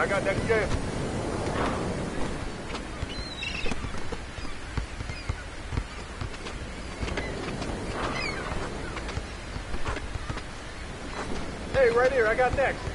I got next game. Hey, right here, I got next.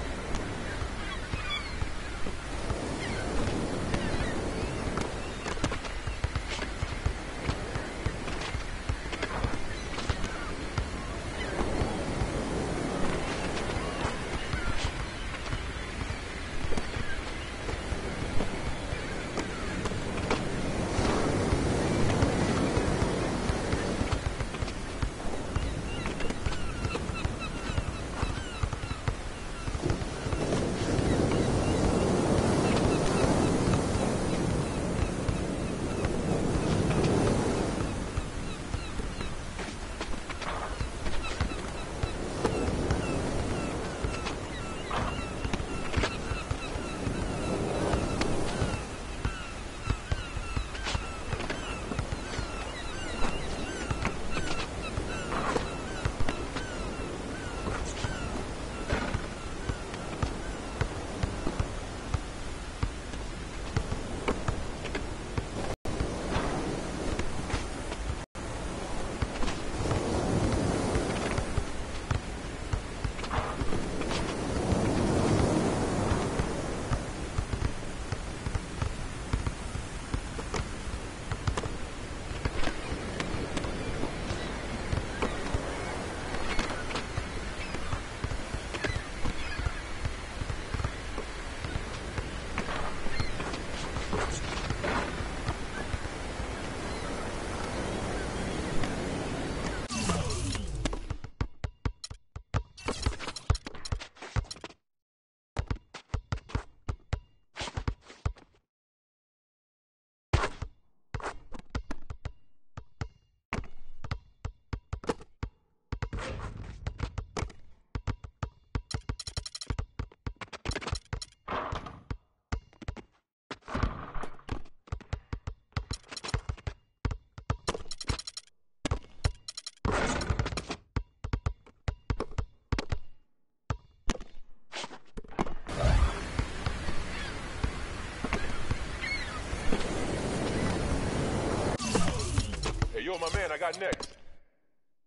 Yo, my man, I got next.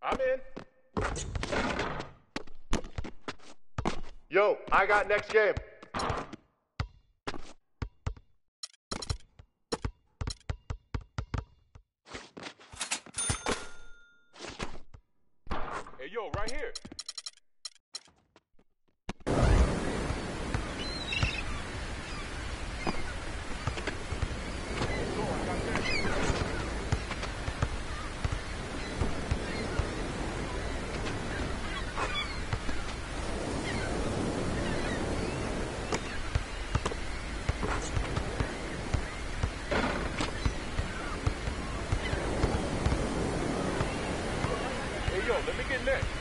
I'm in. Yo, I got next game. Hey, yo, right here. Let me get next.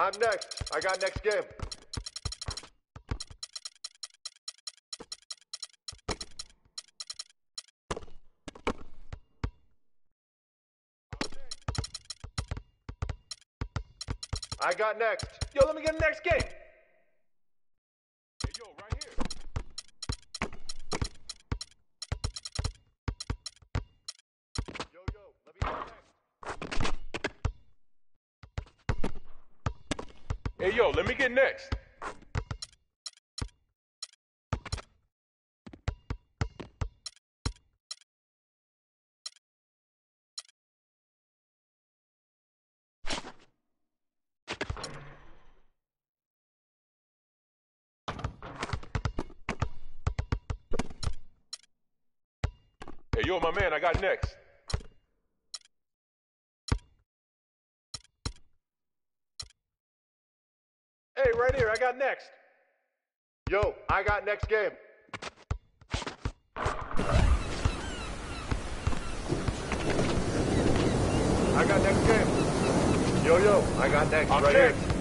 I'm next. I got next game. I got next. Yo, let me get the next game. get next? Hey, you're my man. I got next. Hey, right here, I got next. Yo, I got next game. I got next game. Yo, yo, I got next I'm right next. here.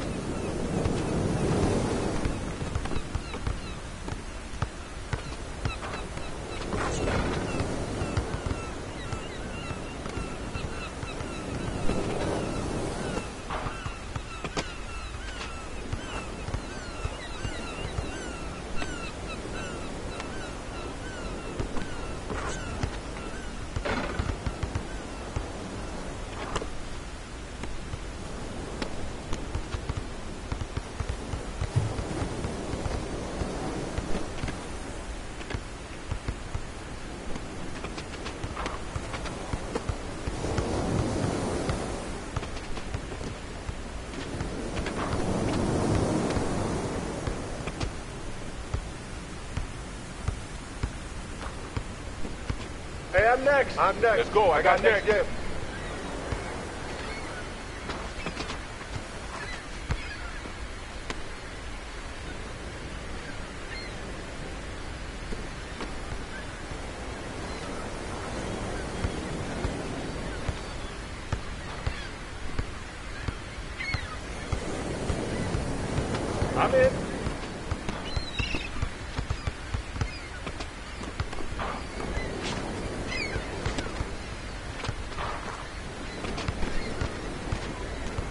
I'm next. I'm next. Let's go, I got next next. game. I'm in.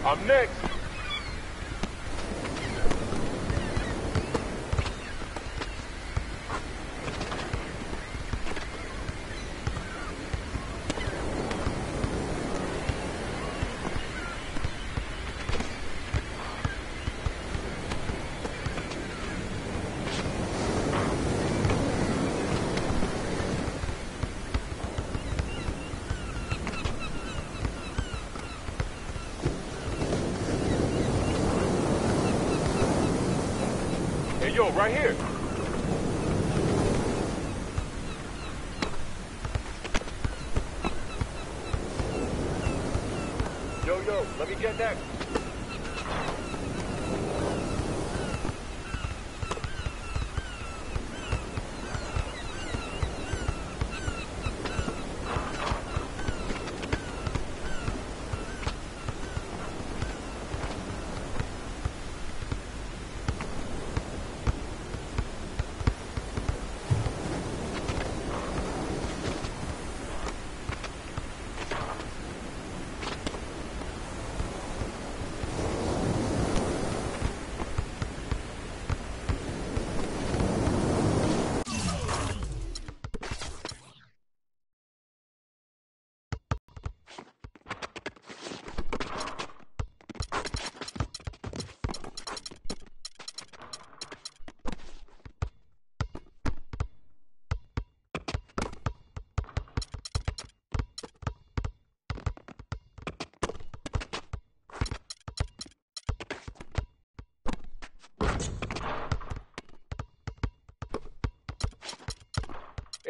I'm next. Hey, yo, right here. Yo, yo, let me get next.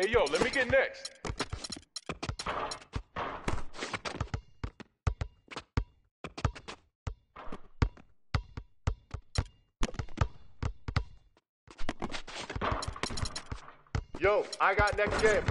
Hey, yo, let me get next. Yo, I got next game.